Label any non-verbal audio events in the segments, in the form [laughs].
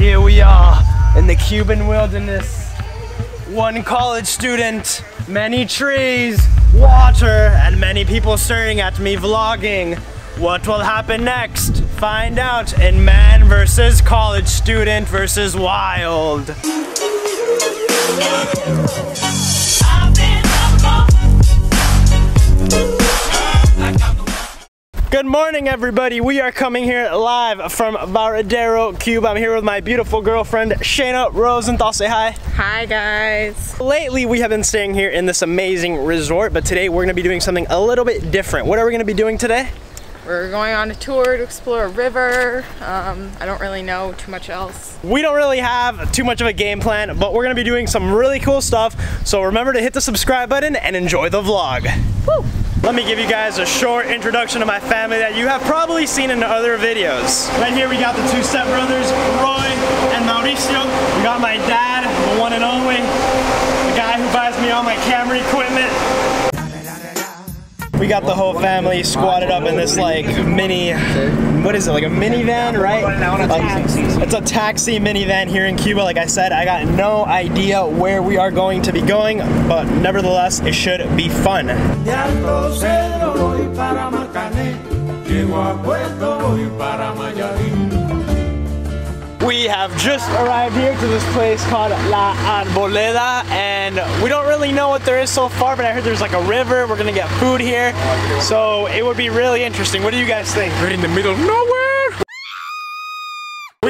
Here we are in the Cuban wilderness. One college student, many trees, water, and many people staring at me vlogging. What will happen next? Find out in man versus college student versus wild. Good morning, everybody. We are coming here live from Varadero, Cuba. I'm here with my beautiful girlfriend, Shayna Rosenthal. Say hi. Hi, guys. Lately, we have been staying here in this amazing resort, but today we're gonna be doing something a little bit different. What are we gonna be doing today? We're going on a tour to explore a river. Um, I don't really know too much else. We don't really have too much of a game plan, but we're gonna be doing some really cool stuff. So remember to hit the subscribe button and enjoy the vlog. Woo! Let me give you guys a short introduction to my family that you have probably seen in other videos. Right here we got the two stepbrothers, Roy and Mauricio. We got my dad, the one and only, the guy who buys me all my camera equipment. We got the whole family squatted up in this like mini, what is it, like a minivan, right? Like, it's a taxi minivan here in Cuba. Like I said, I got no idea where we are going to be going, but nevertheless, it should be fun. We have just arrived here to this place called La Arboleda and we don't really know what there is so far but I heard there's like a river, we're gonna get food here so it would be really interesting. What do you guys think? We're in the middle of nowhere!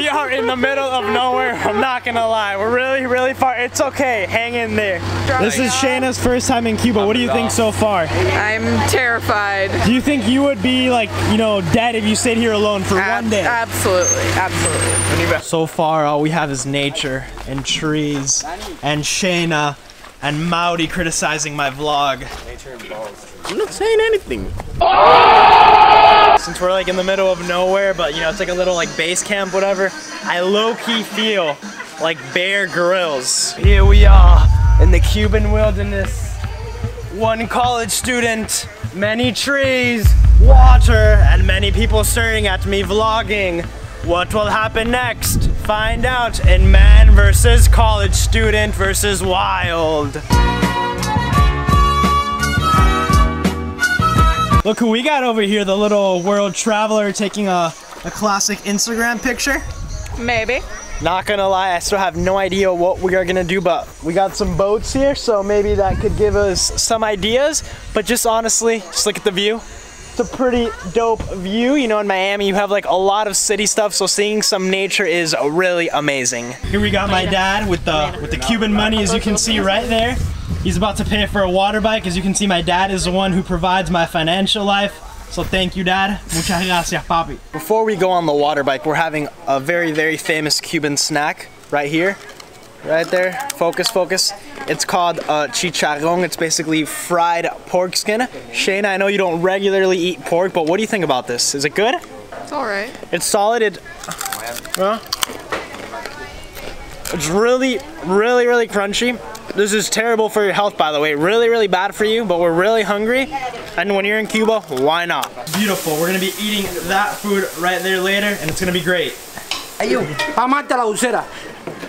We are in the middle of nowhere, I'm not gonna lie. We're really, really far. It's okay, hang in there. This is Shayna's first time in Cuba. What do you think so far? I'm terrified. Do you think you would be like, you know, dead if you stayed here alone for Ab- one day? Absolutely, absolutely. So far, all we have is nature and trees and Shayna and Maudi criticizing my vlog. I'm not saying anything. Since we're like in the middle of nowhere, but you know, it's like a little like base camp, whatever, I low-key feel like Bear Grylls. Here we are in the Cuban wilderness. One college student, many trees, water, and many people staring at me vlogging. What will happen next? Find out in man versus college student versus wild. Look who we got over here, the little world traveler taking a, a classic Instagram picture. Maybe. Not gonna lie, I still have no idea what we are gonna do, but we got some boats here, so maybe that could give us some ideas. But just honestly, just look at the view. It's a pretty dope view. You know, in Miami, you have like a lot of city stuff, so seeing some nature is really amazing. Here we got my dad with the with the Cuban money, as you can see right there. He's about to pay for a water bike. As you can see, my dad is the one who provides my financial life. So thank you, Dad. Muchas gracias, papi. Before we go on the water bike, we're having a very, very famous Cuban snack right here. Right there. Focus, focus. It's called uh, chicharrón. It's basically fried pork skin. Shane, I know you don't regularly eat pork, but what do you think about this? Is it good? It's all right. It's solid. It, huh? It's really, really, really crunchy. This is terrible for your health, by the way. Really, really bad for you, but we're really hungry. And when you're in Cuba, why not? Beautiful. We're gonna be eating that food right there later, and it's gonna be great. Ayú, a Marta la dulcera,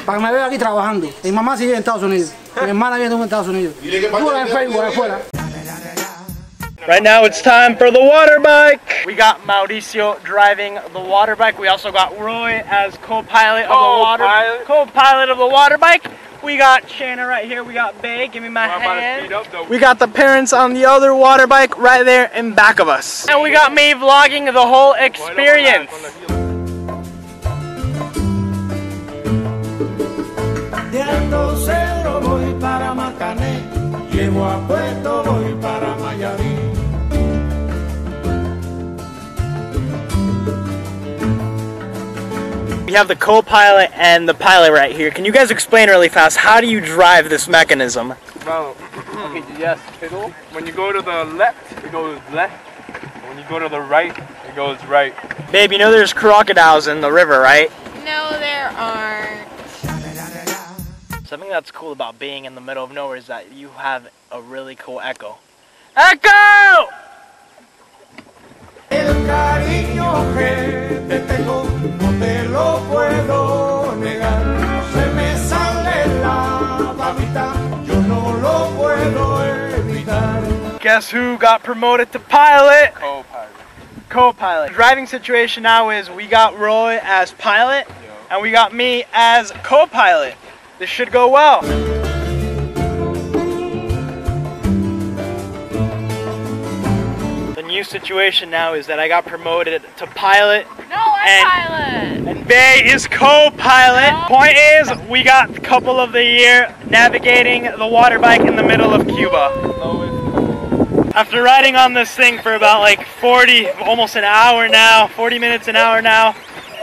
para que me vea aquí trabajando. Mi mamá sigue en Estados Unidos, mi hermana vive en Estados Unidos. Tú en Facebook, afuera. Right now it's time for the water bike. We got Mauricio driving the water bike. We also got Roy as co-pilot of the oh, water co-pilot of the water bike. We got Shanna right here. We got Bay. Give me my hand. We got the parents on the other water bike right there in back of us. And we got me vlogging the whole experience. De Alto Cedro voy para Marcané, llego a Cueto voy para We have the co-pilot and the pilot right here. Can you guys explain really fast, how do you drive this mechanism? Bro, [clears throat] okay, yes, fiddle. When you go to the left, it goes left. When you go to the right, it goes right. Babe, you know there's crocodiles in the river, right? No, there aren't. Something that's cool about being in the middle of nowhere is that you have a really cool echo. Echo! Guess who got promoted to pilot? Co-pilot. Co-pilot. Driving situation now is we got Roy as pilot and we got me as co-pilot. This should go well. The new situation now is that I got promoted to pilot No, I'm And- pilot. and Bay is co-pilot. Point is, we got couple of the year navigating the water bike in the middle of Cuba. After riding on this thing for about like 40, almost an hour now, 40 minutes an hour now,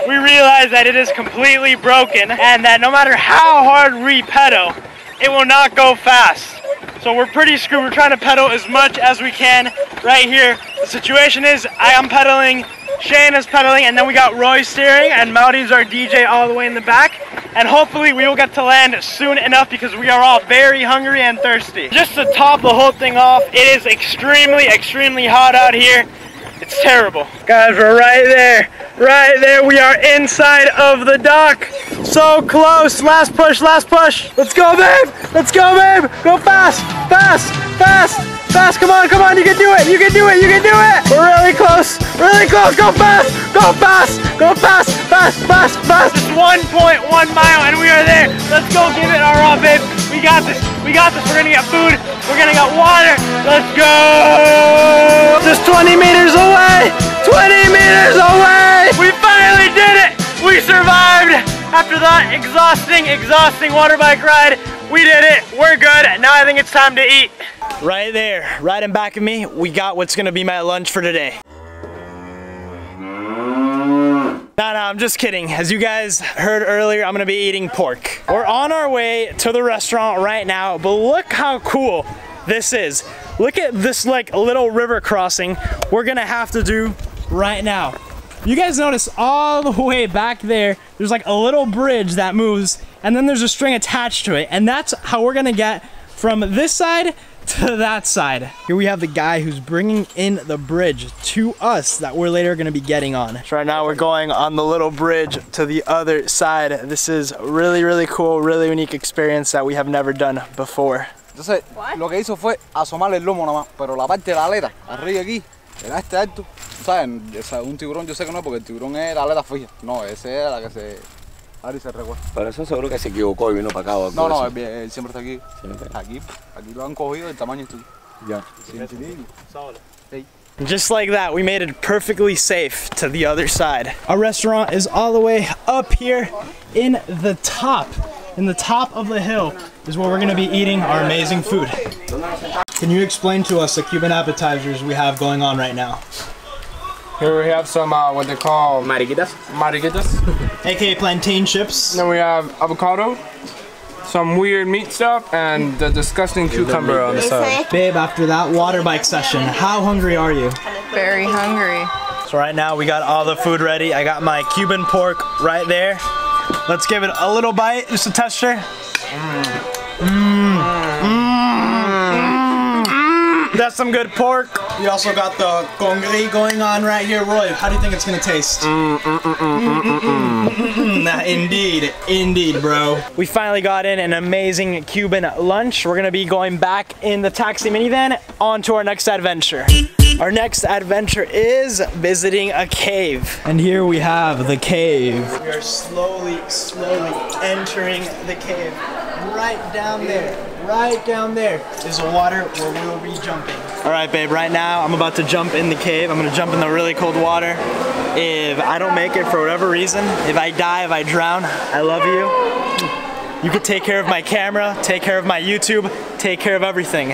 we realize that it is completely broken and that no matter how hard we pedal, it will not go fast. So we're pretty screwed. We're trying to pedal as much as we can right here. The situation is I am pedaling, Shane is pedaling, and then we got Roy steering, and Maudi's our DJ all the way in the back. And hopefully we will get to land soon enough because we are all very hungry and thirsty. Just to top the whole thing off, it is extremely, extremely hot out here. It's terrible. Guys, we're right there. Right there. We are inside of the dock. So close. Last push, last push. Let's go, babe. Let's go, babe. Go fast, fast, fast, fast. Come on, come on. You can do it. You can do it. You can do it. We're really close. Really close. Go fast. Go fast. Go fast, fast, fast, fast. It's 1.1 mile and we are there. Let's go give it our all, babe. We got this. We got this. We're gonna get food. We're gonna get water. Let's go. Just 20 meters away. 20 meters away. We finally did it. We survived after that exhausting, exhausting water bike ride. We did it. We're good. Now I think it's time to eat. Right there, right in back of me, we got what's gonna be my lunch for today. No, no, I'm just kidding. As you guys heard earlier, I'm gonna be eating pork. We're on our way to the restaurant right now, but look how cool this is. Look at this like a little river crossing we're gonna have to do right now. You guys notice all the way back there, there's like a little bridge that moves, and then there's a string attached to it, and that's how we're gonna get from this side to that side. Here we have the guy who's bringing in the bridge to us that we're later gonna be getting on. So right now we're going on the little bridge to the other side. This is really, really cool, really unique experience that we have never done before. Entonces, lo que hizo fue asomar el lomo nada más, pero la parte de la aleta, arriba aquí, era este alto, ¿saben? O un tiburón yo sé que no, porque el tiburón es la aleta fija. No, ese era la que se... Ari se recuerda. Pero eso seguro que se equivocó y vino para acá No, no, él, él siempre está aquí. Siempre. Aquí, aquí lo han cogido del tamaño tuyo. Ya. Sí, sí. Just like that, we made it perfectly safe to the other side. Our restaurant is all the way up here in the top. In the top of the hill is where we're gonna be eating our amazing food. Can you explain to us the Cuban appetizers we have going on right now? Here we have some uh, what they call Mariquitas. mariquitas. [laughs] AKA plantain chips. then we have avocado, some weird meat stuff, and the disgusting cucumber on the side. Babe, after that water bike session, how hungry are you? Very hungry. So right now we got all the food ready. I got my Cuban pork right there. Let's give it a little bite, just a tester. Mmm, mmm, mm. mmm. Mm. That's some good pork. We also got the congri going on right here. Roy, how do you think it's gonna taste? Mm, mm, mm, [laughs] nah, indeed, indeed, bro. We finally got in an amazing Cuban lunch. We're gonna be going back in the taxi minivan on to our next adventure. Our next adventure is visiting a cave. And here we have the cave. We are slowly, slowly entering the cave. Right down there, right down there is the water where we will be jumping. All right, babe, right now I'm about to jump in the cave. I'm gonna jump in the really cold water. If I don't make it for whatever reason, if I die, if I drown, I love you. You could take care of my camera, take care of my YouTube, take care of everything.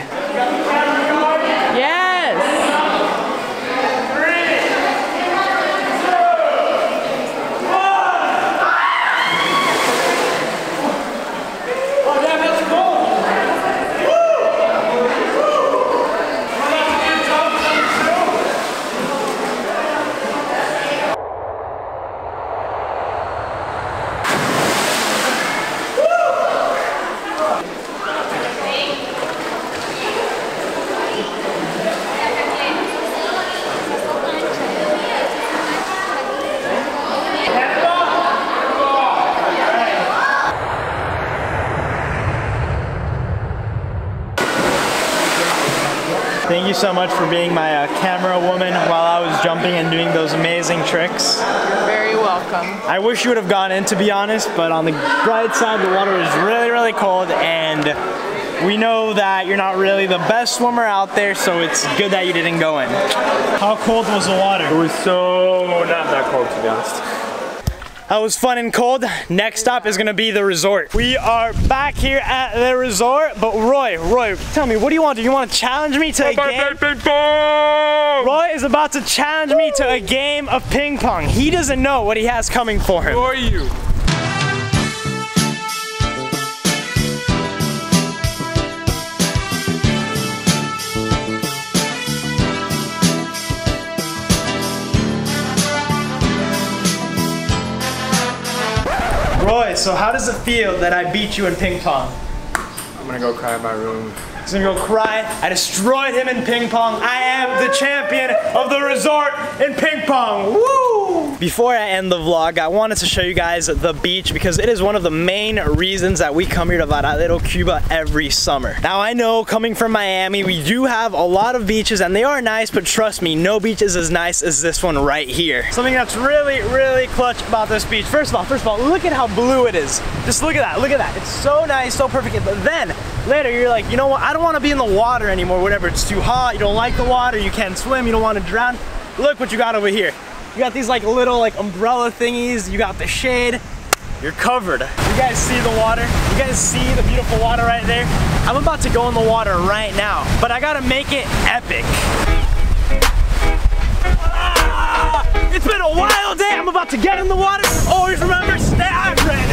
You so much for being my uh, camera woman while I was jumping and doing those amazing tricks. You're very welcome. I wish you would have gone in to be honest, but on the bright side, the water is really, really cold and we know that you're not really the best swimmer out there, so it's good that you didn't go in. How cold was the water? It was so not that cold to be honest. That was fun and cold. Next stop is gonna be the resort. We are back here at the resort, but Roy, Roy, tell me, what do you want? Do you want to challenge me to a game? Ping pong! Roy is about to challenge me to a game of ping pong. He doesn't know what he has coming for him. Who are you? Roy, so how does it feel that I beat you in ping pong? I'm gonna go cry in my room. He's gonna go cry. I destroyed him in ping pong. I am the champion of the resort in ping pong. Woo! Before I end the vlog, I wanted to show you guys the beach because it is one of the main reasons that we come here to Varadero, Cuba every summer. Now I know coming from Miami, we do have a lot of beaches and they are nice, but trust me, no beach is as nice as this one right here. Something that's really, really clutch about this beach. First of all, first of all, look at how blue it is. Just look at that, look at that. It's so nice, so perfect. But then later you're like, you know what? I don't want to be in the water anymore. Whatever, it's too hot. You don't like the water. You can't swim. You don't want to drown. Look what you got over here. You got these like little like umbrella thingies. You got the shade. You're covered. You guys see the water? You guys see the beautiful water right there? I'm about to go in the water right now, but I gotta make it epic. Ah! It's been a wild day. I'm about to get in the water. Always remember, stay hydrated.